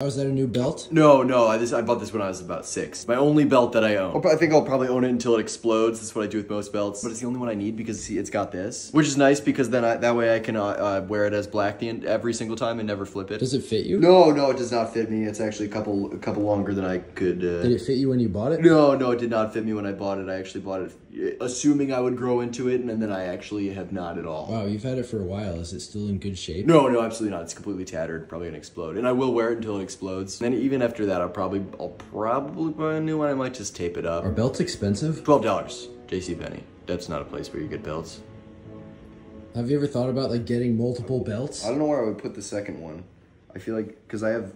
Oh, is that a new belt? No, no, I, this, I bought this when I was about six. My only belt that I own. I think I'll probably own it until it explodes. That's what I do with most belts. But it's the only one I need because see, it's got this, which is nice because then I, that way I can uh, uh, wear it as black the, every single time and never flip it. Does it fit you? No, no, it does not fit me. It's actually a couple, a couple longer than I could. Uh... Did it fit you when you bought it? No, no, it did not fit me when I bought it. I actually bought it assuming I would grow into it, and then I actually have not at all. Wow, you've had it for a while. Is it still in good shape? No, no, absolutely not. It's completely tattered. Probably gonna explode, and I will wear it until it explodes. And even after that, I'll probably, I'll probably buy a new one. I might just tape it up. Are belts expensive? Twelve dollars. J.C. Penney. That's not a place where you get belts. Have you ever thought about like getting multiple belts? I don't know where I would put the second one. I feel like because I have